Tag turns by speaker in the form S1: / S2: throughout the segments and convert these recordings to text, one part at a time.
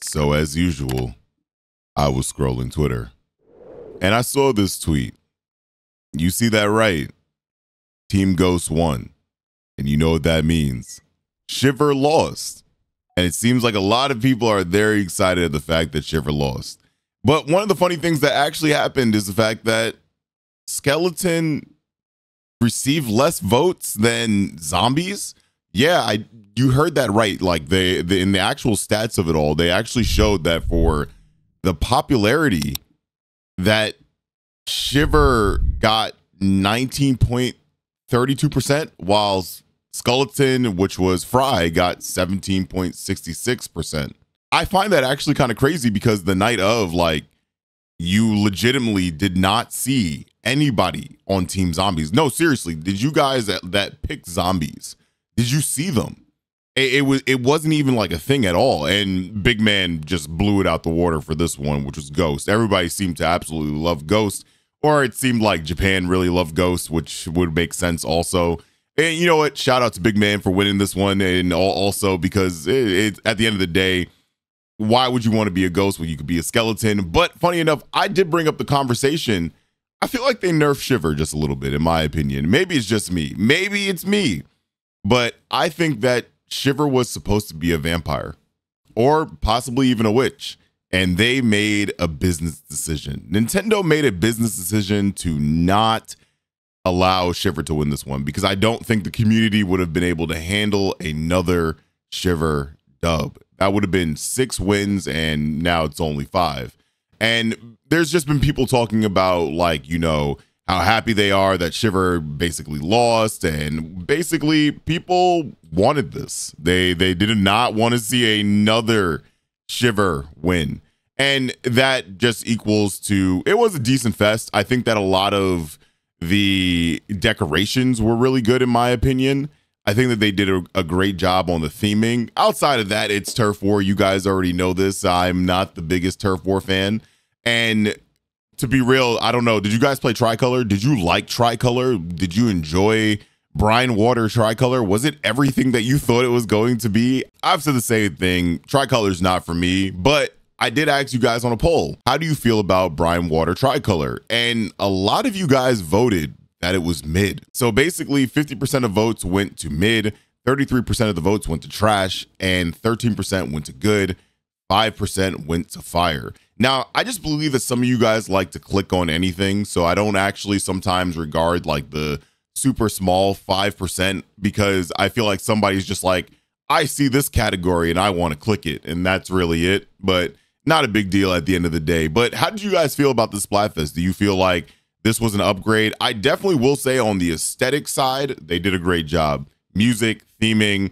S1: So, as usual, I was scrolling Twitter and I saw this tweet. You see that right? Team Ghost won. And you know what that means. Shiver lost. And it seems like a lot of people are very excited at the fact that Shiver lost. But one of the funny things that actually happened is the fact that Skeleton received less votes than zombies. Yeah, I you heard that right. Like they, the in the actual stats of it all, they actually showed that for the popularity that Shiver got 19.32%, while Skeleton, which was Frye, got 17.66%. I find that actually kind of crazy because the night of, like, you legitimately did not see anybody on Team Zombies. No, seriously, did you guys that, that picked zombies? Did you see them? It, it, was it wasn't even like a thing at all. And Big Man just blew it out the water for this one, which was Ghost. Everybody seemed to absolutely love Ghost, or it seemed like Japan really loved Ghost, which would make sense also. And you know what? Shout out to Big Man for winning this one, and also because it, it, at the end of the day, why would you want to be a ghost when you could be a skeleton? But funny enough, I did bring up the conversation. I feel like they nerf Shiver just a little bit, in my opinion. Maybe it's just me. Maybe it's me. But I think that Shiver was supposed to be a vampire or possibly even a witch. And they made a business decision. Nintendo made a business decision to not allow Shiver to win this one because I don't think the community would have been able to handle another Shiver dub. That would have been six wins, and now it's only five. And there's just been people talking about, like, you know, how happy they are that Shiver basically lost, and basically people wanted this. They they did not want to see another Shiver win, and that just equals to it was a decent fest. I think that a lot of the decorations were really good in my opinion. I think that they did a, a, great job on the theming. Outside of that, it's Turf War. You guys already know this. I'm not the biggest Turf War fan. And to be real, I don't know. Did you guys play Tricolor? Did you like Tricolor? Did you enjoy Brinewater Tricolor? Was it everything that you thought it was going to be? I've said the same thing. Tricolor's not for me, but I did ask you guys on a poll. How do you feel about Brinewater Tricolor? And a lot of you guys voted that it was mid. So basically, 50% of votes went to mid, 33% of the votes went to trash, and 13% went to good, 5% went to fire. Now, I just believe that some of you guys like to click on anything, so I don't actually sometimes regard like the super small 5% because I feel like somebody's just like, I see this category and I want to click it, and that's really it. But not a big deal at the end of the day. But how did you guys feel about the Splatfest? Do you feel like this was an upgrade? I definitely will say on the aesthetic side, they did a great job. Music, theming,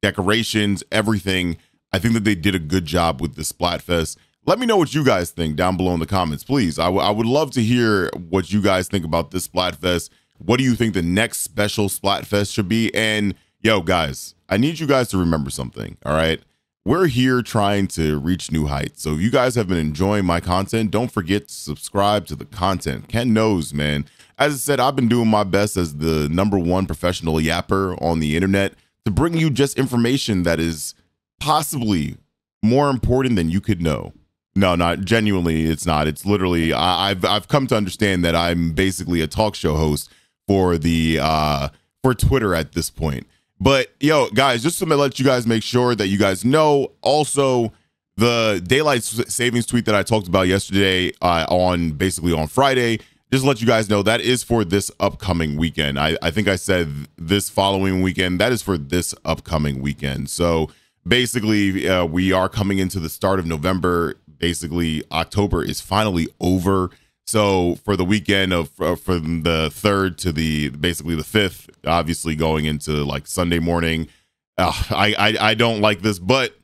S1: decorations, everything. I think that they did a good job with the Splatfest. Let me know what you guys think down below in the comments, please. I, w- I would love to hear what you guys think about this Splatfest. What do you think the next special Splatfest should be? And yo, guys, I need you guys to remember something. All right. We're here trying to reach new heights. So if you guys have been enjoying my content, don't forget to subscribe to the content. Ken knows, man. As I said, I've been doing my best as the number one professional yapper on the internet to bring you just information that is possibly more important than you could know. No, not genuinely. It's not. It's literally. I, have I've come to understand that I'm basically a talk show host for the uh for Twitter at this point. But yo, guys, just to let you guys make sure that you guys know. Also, the daylight savings tweet that I talked about yesterday uh, on basically on Friday. Just let you guys know that is for this upcoming weekend. I, I think I said this following weekend. That is for this upcoming weekend. So basically, uh, we are coming into the start of November basically October is finally over. So for the weekend of uh, from the third to the basically the fifth, obviously going into like Sunday morning, uh, I, I I don't like this, but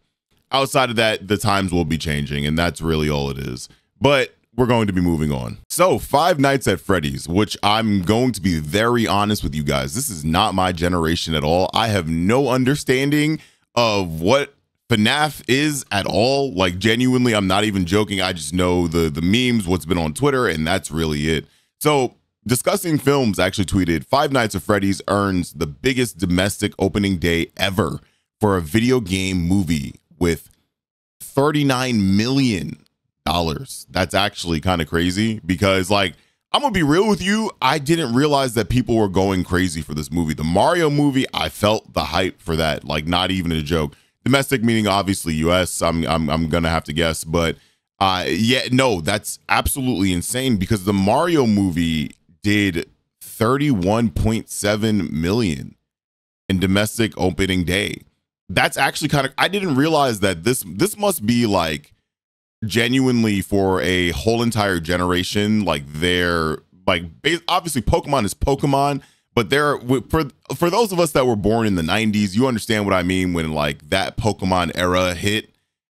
S1: outside of that, the times will be changing, and that's really all it is. But we're going to be moving on. So, Five Nights at Freddy's, which I'm going to be very honest with you guys, this is not my generation at all. I have no understanding of what FNAF is at all. Like genuinely, I'm not even joking. I just know the the memes, what's been on Twitter, and that's really it. So discussing films actually tweeted Five Nights at Freddy's earns the biggest domestic opening day ever for a video game movie with $39 million. That's actually kind of crazy because, like, I'm gonna be real with you. I didn't realize that people were going crazy for this movie. The Mario movie, I felt the hype for that, like, not even a joke. Domestic meaning obviously US. I'm I'm I'm gonna have to guess, but uh yeah, no, that's absolutely insane because the Mario movie did 31.7 million in domestic opening day. That's actually kind of I didn't realize that this this must be like genuinely for a whole entire generation like they're like obviously Pokemon is Pokemon but there for for those of us that were born in the 90s you understand what I mean when like that Pokemon era hit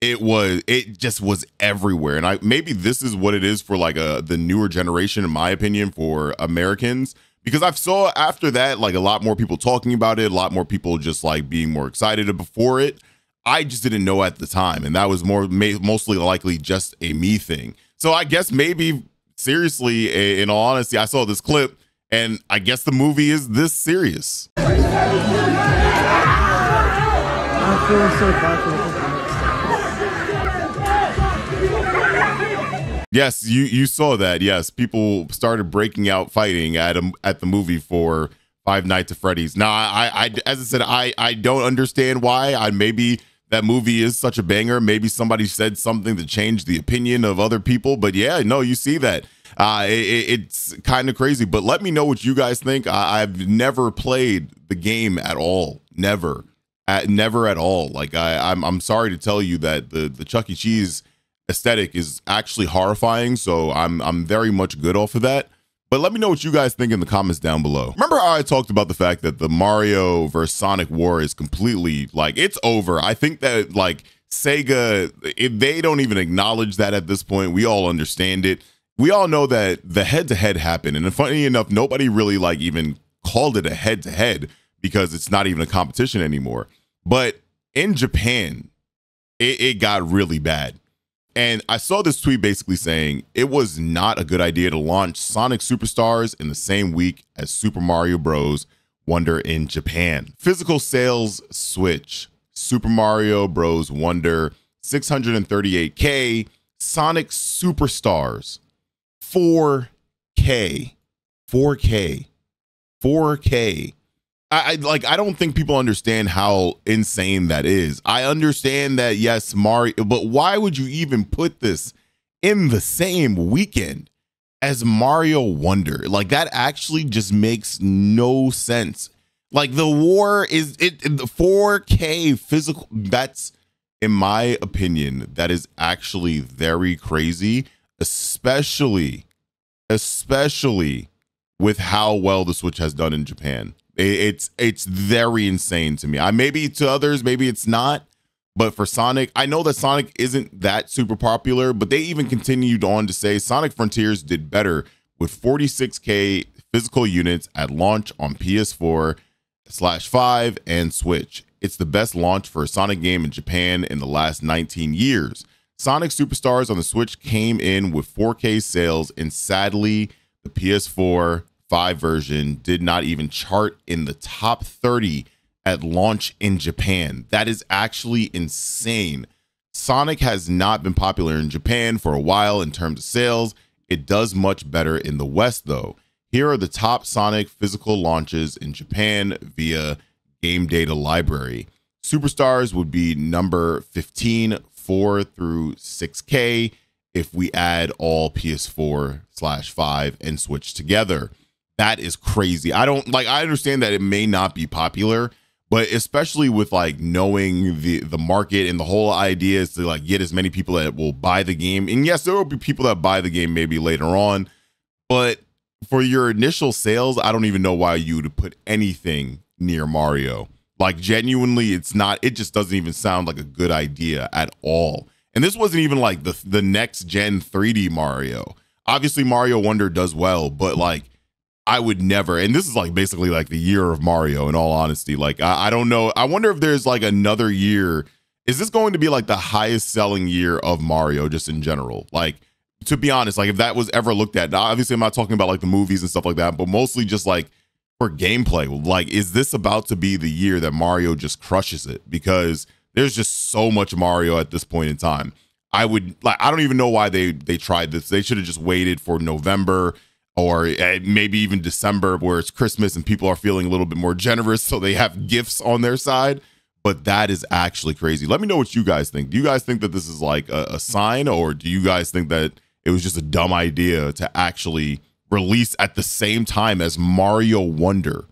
S1: it was it just was everywhere and I maybe this is what it is for like a the newer generation in my opinion for Americans because I've saw after that like a lot more people talking about it, a lot more people just like being more excited before it. I just didn't know at the time, and that was more mostly likely just a me thing. So I guess maybe seriously, in all honesty, I saw this clip, and I guess the movie is this serious. I feel so Yes, you you saw that. Yes, people started breaking out fighting at a, at the movie for Five Nights at Freddy's. Now, I, I as I said, I I don't understand why. I maybe that movie is such a banger. Maybe somebody said something to change the opinion of other people. But yeah, no, you see that. Uh, it, it's kind of crazy. But let me know what you guys think. I, have never played the game at all. Never, at, never at all. Like I, I'm I'm sorry to tell you that the the Chuck E. Cheese aesthetic is actually horrifying. So I'm I'm very much good off of that. But let me know what you guys think in the comments down below. Remember how I talked about the fact that the Mario versus Sonic war is completely like it's over. I think that like Sega, if they don't even acknowledge that at this point, we all understand it. We all know that the head to head happened. And funny enough, nobody really like even called it a head to head because it's not even a competition anymore. But in Japan, it, it got really bad and I saw this tweet basically saying it was not a good idea to launch Sonic Superstars in the same week as Super Mario Bros. Wonder in Japan. Physical sales switch. Super Mario Bros. Wonder 638K. Sonic Superstars 4K. 4K. 4K. I, I, like I don't think people understand how insane that is. I understand that yes, Mario, but why would you even put this in the same weekend as Mario Wonder? Like that actually just makes no sense. Like the war is it the 4K physical that's in my opinion that is actually very crazy, especially especially with how well the Switch has done in Japan. It's it's very insane to me. I maybe to others, maybe it's not, but for Sonic, I know that Sonic isn't that super popular, but they even continued on to say Sonic Frontiers did better with 46k physical units at launch on PS4 slash 5 and Switch. It's the best launch for a Sonic game in Japan in the last 19 years. Sonic Superstars on the Switch came in with 4K sales, and sadly, the PS4 5 version did not even chart in the top 30 at launch in Japan. That is actually insane. Sonic has not been popular in Japan for a while in terms of sales. It does much better in the West, though. Here are the top Sonic physical launches in Japan via Game Data Library. Superstars would be number 15, 4 through 6K if we add all PS4 slash 5 and Switch together that is crazy. I don't like I understand that it may not be popular, but especially with like knowing the the market and the whole idea is to like get as many people that will buy the game. And yes, there will be people that buy the game maybe later on, but for your initial sales, I don't even know why you would put anything near Mario. Like genuinely, it's not. It just doesn't even sound like a good idea at all. And this wasn't even like the the next gen 3D Mario. Obviously, Mario Wonder does well, but like I would never, and this is like basically like the year of Mario. In all honesty, like I, I, don't know. I wonder if there's like another year. Is this going to be like the highest selling year of Mario, just in general? Like to be honest, like if that was ever looked at. Now, obviously, I'm not talking about like the movies and stuff like that, but mostly just like for gameplay. Like, is this about to be the year that Mario just crushes it? Because There's just so much Mario at this point in time. I would like I don't even know why they they tried this. They should have just waited for November or eh, maybe even December where it's Christmas and people are feeling a little bit more generous so they have gifts on their side. But that is actually crazy. Let me know what you guys think. Do you guys think that this is like a, a sign or do you guys think that it was just a dumb idea to actually release at the same time as Mario Wonder,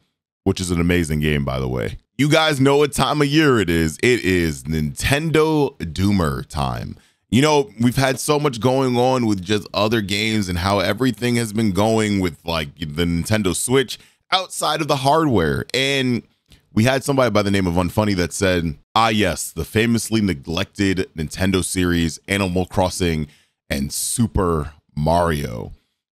S1: which is an amazing game, by the way? You guys know what time of year it is. It is Nintendo Doomer time you know, we've had so much going on with just other games and how everything has been going with like the Nintendo Switch outside of the hardware. And we had somebody by the name of Unfunny that said, ah, yes, the famously neglected Nintendo series, Animal Crossing, and Super Mario.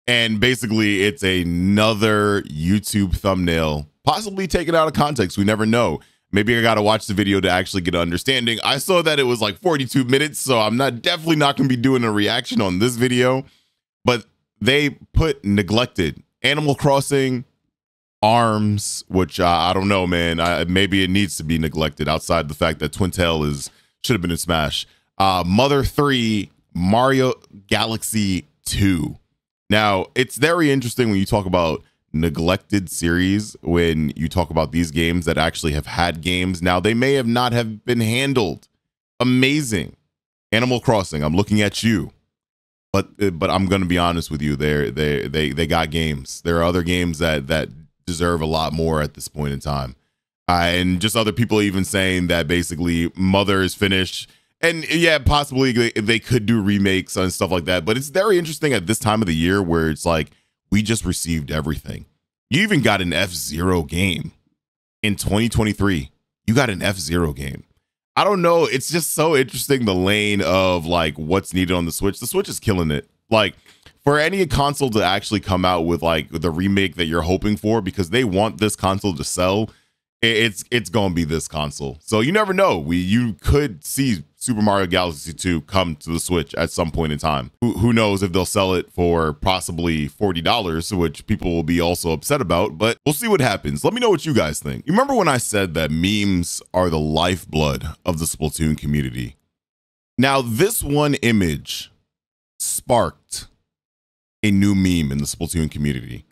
S1: And basically, it's another YouTube thumbnail, possibly taken out of context. We never know maybe I got to watch the video to actually get an understanding. I saw that it was like 42 minutes, so I'm not definitely not going to be doing a reaction on this video. But they put neglected Animal Crossing arms, which uh, I don't know, man. I, maybe it needs to be neglected outside the fact that Twintelle is should have been in Smash. Uh, Mother 3, Mario Galaxy 2. Now, it's very interesting when you talk about neglected series when you talk about these games that actually have had games. Now they may have not have been handled amazing. Animal Crossing, I'm looking at you. But uh, but I'm going to be honest with you. They they they they got games. There are other games that that deserve a lot more at this point in time. Uh, and just other people even saying that basically Mother is finished. And yeah, possibly they, could do remakes and stuff like that. But it's very interesting at this time of the year where it's like we just received everything. You even got an F Zero game in 2023. You got an F Zero game. I don't know. It's just so interesting the lane of like what's needed on the Switch. The Switch is killing it. Like for any console to actually come out with like the remake that you're hoping for because they want this console to sell it's it's gonna be this console. So you never know. We you could see Super Mario Galaxy 2 come to the Switch at some point in time. Who, who knows if they'll sell it for possibly $40, which people will be also upset about, but we'll see what happens. Let me know what you guys think. You remember when I said that memes are the lifeblood of the Splatoon community? Now, this one image sparked a new meme in the Splatoon community.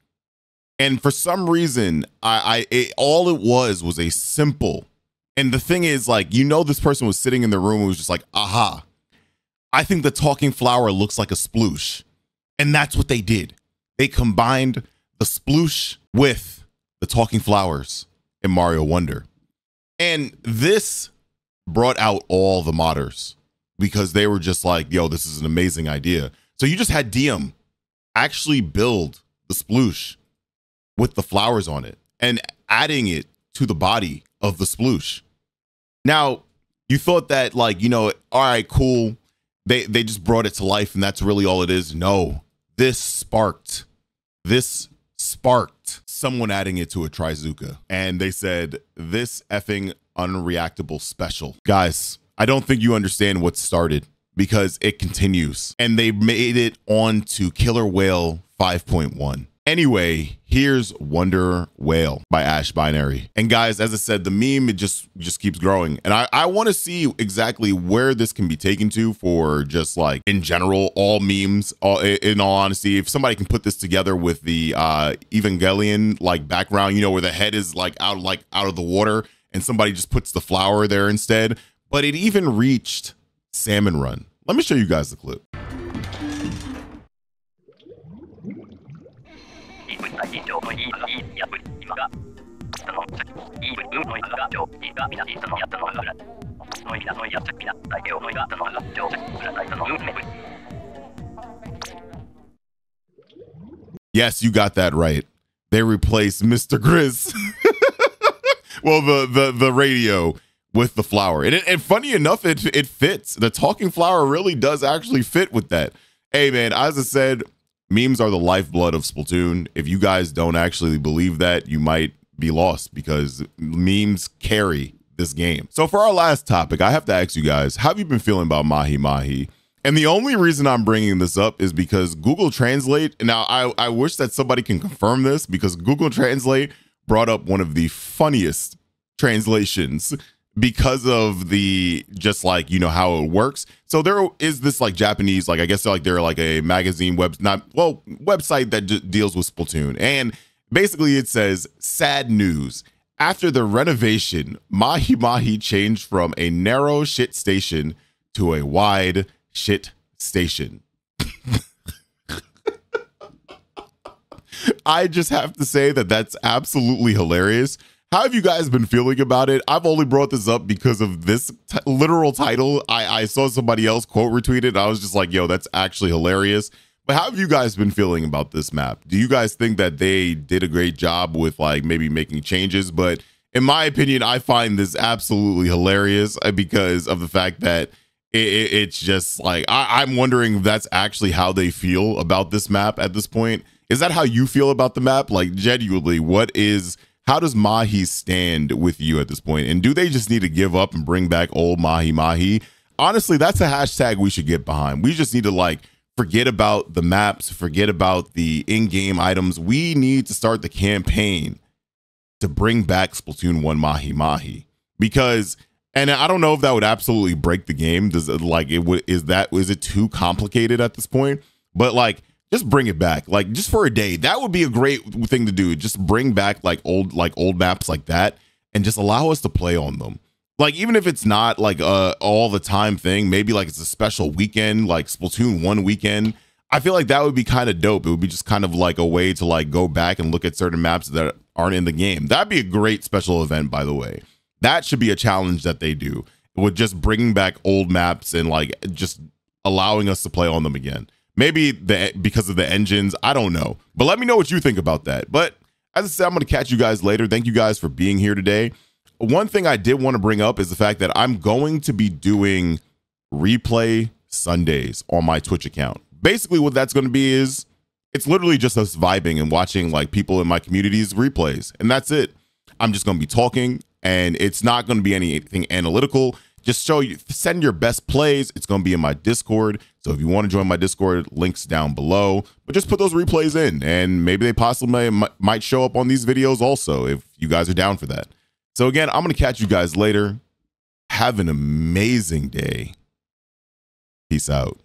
S1: And for some reason, I, I it, all it was was a simple. And the thing is, like, you know, this person was sitting in the room and was just like, aha, I think the talking flower looks like a sploosh. And that's what they did. They combined the sploosh with the talking flowers in Mario Wonder. And this brought out all the modders because they were just like, yo, this is an amazing idea. So you just had Diem actually build the sploosh with the flowers on it and adding it to the body of the sploosh. Now, you thought that like, you know, all right, cool. They they just brought it to life and that's really all it is. No. This sparked this sparked someone adding it to a Trizooka and they said this effing unreactable special. Guys, I don't think you understand what started because it continues and they made it onto Killer Wail 5.1. Anyway, here's Wonder Whale by Ash Binary. And guys, as I said, the meme it just just keeps growing. And I, I want to see exactly where this can be taken to for just like in general, all memes, all in all honesty. If somebody can put this together with the uh Evangelion like background, you know, where the head is like out like out of the water and somebody just puts the flower there instead. But it even reached Salmon Run. Let me show you guys the clip. Yes, you got that right. They replaced Mr. Grizz. well, the the the radio with the flower, and, it, and funny enough, it it fits. The talking flower really does actually fit with that. Hey man, as I said, memes are the lifeblood of Splatoon. If you guys don't actually believe that, you might be lost because memes carry this game. So for our last topic, I have to ask you guys, how have you been feeling about Mahi Mahi? And the only reason I'm bringing this up is because Google Translate. Now, I, I wish that somebody can confirm this because Google Translate brought up one of the funniest translations because of the just like you know how it works. So there is this like Japanese like I guess like they're like a magazine web not well website that d- deals with Splatoon and basically it says sad news after the renovation Mahi Mahi changed from a narrow shit station to a wide shit station. I just have to say that that's absolutely hilarious how have you guys been feeling about it? I've only brought this up because of this t- literal title. I, I saw somebody else quote retweeted. I was just like, yo, that's actually hilarious. But how have you guys been feeling about this map? Do you guys think that they did a great job with like maybe making changes? But in my opinion, I find this absolutely hilarious uh, because of the fact that it, it, it's just like I, I'm wondering if that's actually how they feel about this map at this point. Is that how you feel about the map? Like genuinely, what is how does Mahi stand with you at this point? And do they just need to give up and bring back old Mahi Mahi? Honestly, that's a hashtag we should get behind. We just need to like forget about the maps, forget about the in-game items. We need to start the campaign to bring back Splatoon 1 Mahi Mahi. Because and I don't know if that would absolutely break the game. Does it like it would is that is it too complicated at this point? But like just bring it back. Like just for a day. That would be a great thing to do. Just bring back like old like old maps like that and just allow us to play on them. Like even if it's not like a all the time thing maybe like it's a special weekend like splatoon one weekend i feel like that would be kind of dope. It would be just kind of like a way to like go back and look at certain maps that aren't in the game. That'd be a great special event by the way. That should be a challenge that they do with just bringing back old maps and like just allowing us to play on them again Maybe the because of the engines. I don't know. But let me know what you think about that. But as I said, I'm going to catch you guys later. Thank you guys for being here today. One thing I did want to bring up is the fact that I'm going to be doing replay Sundays on my Twitch account. Basically, what that's going to be is it's literally just us vibing and watching like people in my community's replays. And that's it. I'm just going to be talking and it's not going to be anything analytical just show you send your best plays. It's going to be in my discord. So if you want to join my discord links down below. But just put those replays in and maybe they possibly might show up on these videos also if you guys are down for that. So again i'm going to catch you guys later. Have an amazing day. Peace out